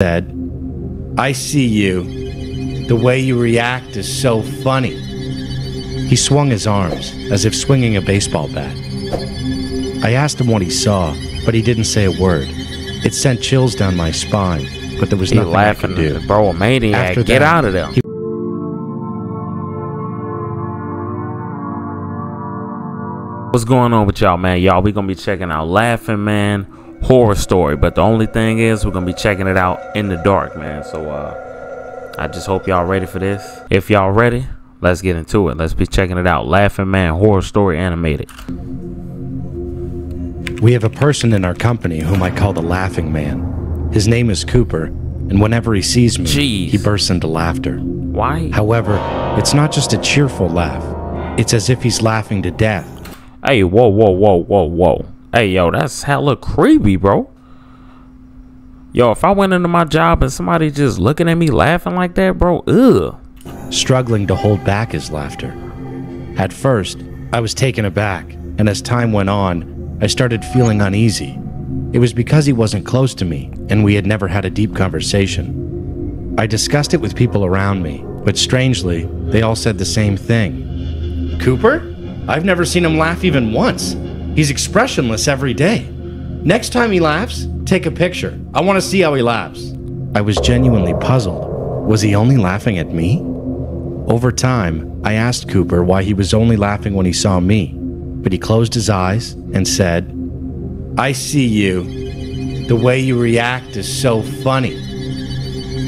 said, I see you. The way you react is so funny. He swung his arms as if swinging a baseball bat. I asked him what he saw, but he didn't say a word. It sent chills down my spine, but there was He nothing laughing, I could do. bro. A maniac. After Get that, out of there. What's going on with y'all, man? Y'all, we gonna be checking out Laughing Man horror story, but the only thing is we're gonna be checking it out in the dark, man. So uh, I just hope y'all ready for this. If y'all ready, let's get into it. Let's be checking it out. Laughing Man horror story animated. We have a person in our company whom I call the Laughing Man. His name is Cooper, and whenever he sees me, Jeez. he bursts into laughter. Why? However, it's not just a cheerful laugh, it's as if he's laughing to death. Hey, whoa, whoa, whoa, whoa, whoa. Hey, yo, that's hella creepy, bro. Yo, if I went into my job and somebody just looking at me laughing like that, bro, ugh. struggling to hold back his laughter. At first, I was taken aback, and as time went on, I started feeling uneasy. It was because he wasn't close to me, and we had never had a deep conversation. I discussed it with people around me, but strangely, they all said the same thing. Cooper? I've never seen him laugh even once. He's expressionless every day. Next time he laughs, take a picture. I want to see how he laughs. I was genuinely puzzled. Was he only laughing at me? Over time, I asked Cooper why he was only laughing when he saw me, but he closed his eyes and said, I see you. The way you react is so funny.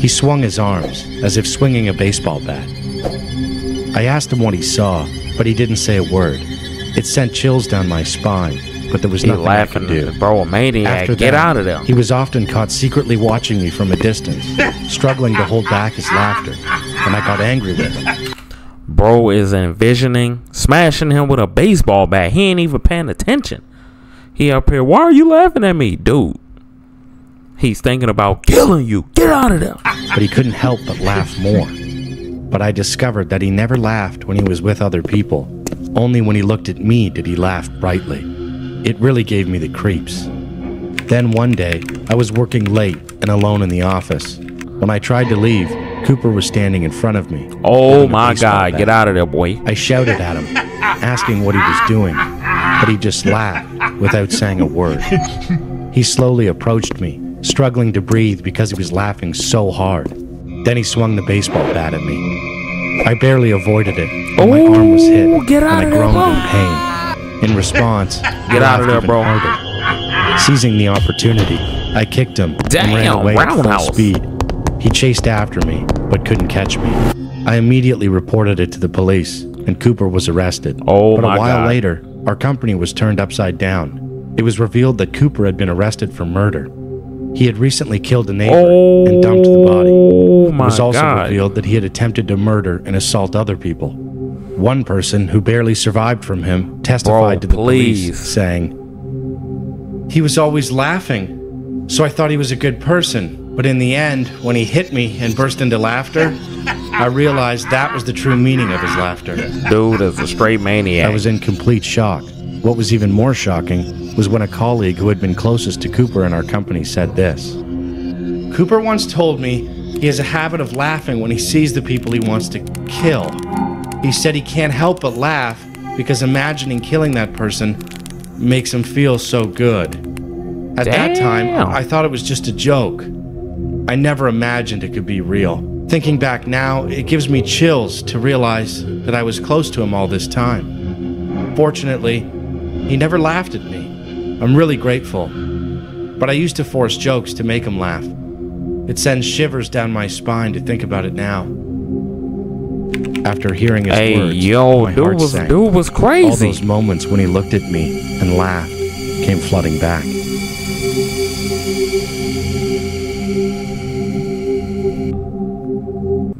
He swung his arms as if swinging a baseball bat. I asked him what he saw, but he didn't say a word. It sent chills down my spine, but there was He nothing I could laughing, do. bro. A maniac. After Get that, out of there. He was often caught secretly watching me from a distance, struggling to hold back his laughter, and I got angry with him. Bro is envisioning smashing him with a baseball bat. He ain't even paying attention. He up here, why are you laughing at me, dude? He's thinking about killing you. Get out of there. but he couldn't help but laugh more. But I discovered that he never laughed when he was with other people. Only when he looked at me did he laugh brightly. It really gave me the creeps. Then one day, I was working late and alone in the office. When I tried to leave, Cooper was standing in front of me. Oh my God. bat. Get out of there, boy. I shouted at him, asking what he was doing, but he just laughed without saying a word. He slowly approached me, struggling to breathe because he was laughing so hard. Then he swung the baseball bat at me. I barely avoided it, but my arm was hit, and I groaned in pain. In response, Get out of there, bro. Harder. Seizing the opportunity, I kicked him and ran Damn, away at full speed. He chased after me, but couldn't catch me. I immediately reported it to the police, and Cooper was arrested. Oh but a while God. later, our company was turned upside down. It was revealed that Cooper had been arrested for murder. He had recently killed a neighbor and dumped was also God. revealed that he had attempted to murder and assault other people. One person who barely survived from him testified Bro, to the please. police, saying, He was always laughing, so I thought he was a good person. But in the end, when he hit me and burst into laughter, I realized that was the true meaning of his laughter. Dude is a straight maniac. I was in complete shock. What was even more shocking was when a colleague who had been closest to Cooper in our company said this Cooper once told me he has a habit of laughing when he sees the people he wants to kill. He said he can't help but laugh because imagining killing that person makes him feel so good. At that time, I thought it was just a joke. I never imagined it could be real. Thinking back now, it gives me chills to realize that I was close to him all this time. Fortunately, he never laughed at me. I'm really grateful. But I used to force jokes to make him laugh. It sends shivers down my spine to think about it now. After hearing his hey, words, yo, my dude heart was sank. dude was All those moments when he looked at me and laughed came flooding back.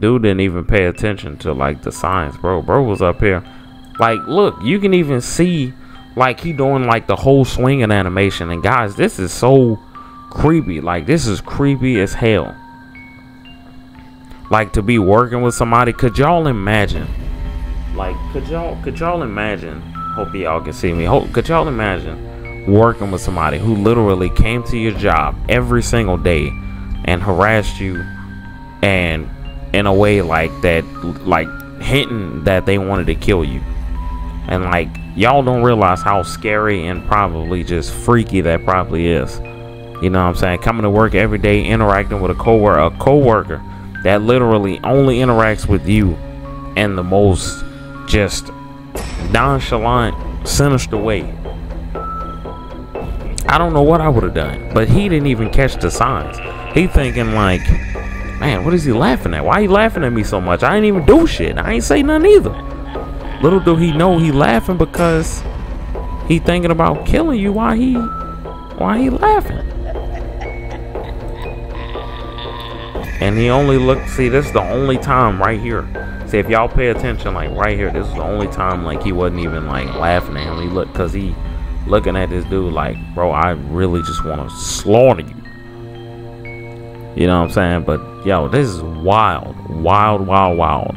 Dude didn't even pay attention to like the signs, bro. Bro was up here. Like, look, you can even see like he doing like the whole swinging animation. And guys, this is so creepy. Like, this is creepy as hell. Like to be working with somebody. Could y'all imagine? Like, could y'all could y'all imagine? Hope y'all can see me. Hope, could y'all imagine working with somebody who literally came to your job every single day and harassed you and in a way like that like hinting that they wanted to kill you and like y'all don't realize how scary and probably just freaky that probably is you know what i'm saying? Coming to work every day interacting with a coworker a coworker that literally only interacts with you in the most just nonchalant sinister way. I don't know what i would have done but he didn't even catch the signs. He thinking like man what is he laughing at? Why he laughing at me so much? I ain't even do shit. I ain't say nothing either. Little do he know he laughing because he thinking about killing you while he why he laughing. And he only looked, see this is the only time right here. See if y'all pay attention like right here, this is the only time like he wasn't even like laughing at him. He looked cause he looking at this dude like, bro, I really just wanna slaughter you. You know what I'm saying? But yo, this is wild. Wild, wild, wild.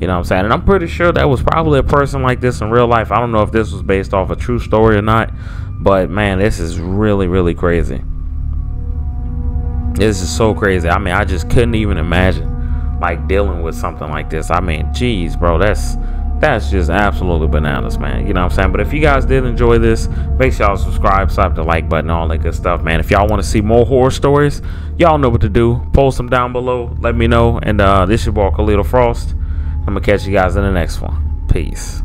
You know what I'm saying? And I'm pretty sure that was probably a person like this in real life. I don't know if this was based off a true story or not, but man, this is really, really crazy. This is so crazy. I mean, I just couldn't even imagine like dealing with something like this. I mean, geez, bro, that's that's just absolutely bananas, man. You know what I'm saying? But if you guys did enjoy this, make sure y'all subscribe, slap the like button, all that good stuff, man. If y'all want to see more horror stories, y'all know what to do. Post them down below. Let me know. And uh, this is your boy Carlito Frost. I'm gonna catch you guys in the next one. Peace.